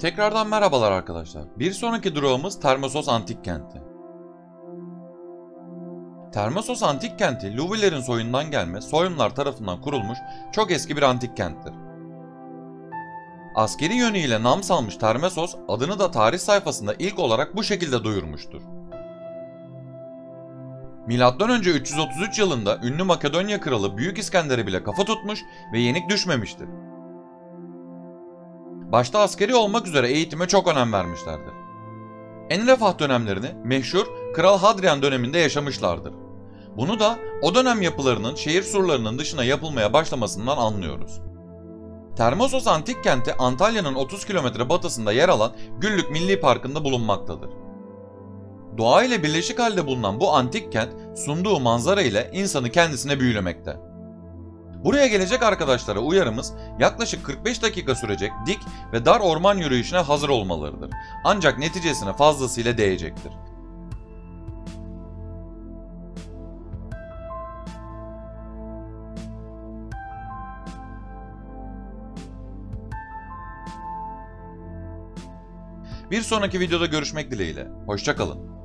Tekrardan merhabalar arkadaşlar. Bir sonraki durağımız Termosos Antik Kenti. Termosos Antik Kenti, Luvilerin soyundan gelme, soyunlar tarafından kurulmuş çok eski bir antik kenttir. Askeri yönüyle nam salmış Termesos, adını da tarih sayfasında ilk olarak bu şekilde duyurmuştur. Milattan önce 333 yılında ünlü Makedonya kralı Büyük İskender'e bile kafa tutmuş ve yenik düşmemiştir. Başta askeri olmak üzere eğitime çok önem vermişlerdir. En refah dönemlerini meşhur Kral Hadrian döneminde yaşamışlardır. Bunu da o dönem yapılarının şehir surlarının dışına yapılmaya başlamasından anlıyoruz. Termosos Antik Kenti Antalya'nın 30 kilometre batısında yer alan Güllük Milli Parkı'nda bulunmaktadır. Doğa ile birleşik halde bulunan bu antik kent sunduğu manzara ile insanı kendisine büyülemekte. Buraya gelecek arkadaşlara uyarımız yaklaşık 45 dakika sürecek dik ve dar orman yürüyüşüne hazır olmalarıdır. Ancak neticesine fazlasıyla değecektir. Bir sonraki videoda görüşmek dileğiyle. Hoşçakalın.